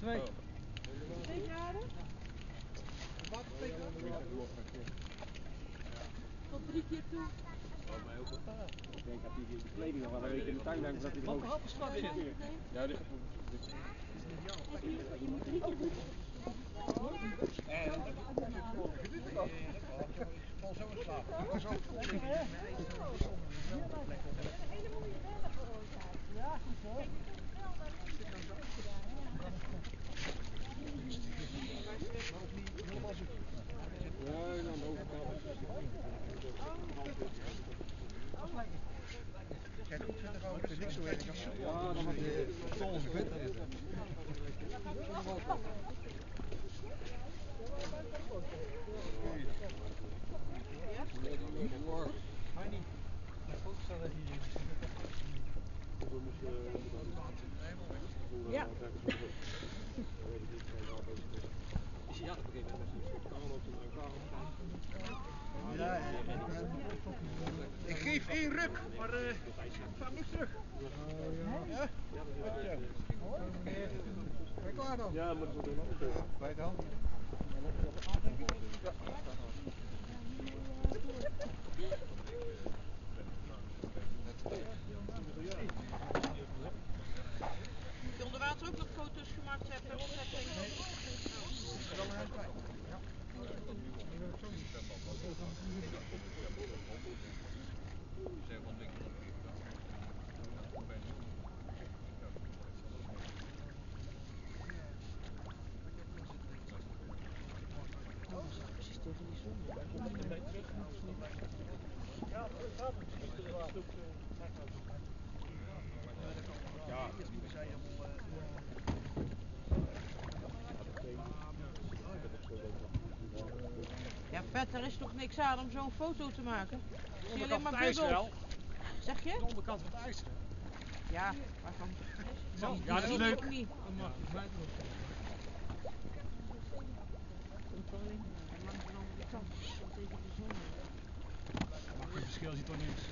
Twee. Twee graden? Wat Tot drie keer toe. Ik denk dat die kleding nog wel een in de tuin hangt. Dat Wat hap is dat? Ja, dit is niet jouw. Je moet drie keer doen. Zo in Ja. Is hij dat op een gegeven moment met zijn kamer op zijn kamer? Ja, ja, ja druk, maar uh, staat niet terug. Ja, ja. ja. ja. dan? Ja, dat is. Ja, vet, er is toch niks aan om zo'n foto te maken? Zie je alleen maar bubbels. Zeg je? De onderkant van het ijs. Ja, waarvan? Ja, dat is leuk. Deus, Itonilson.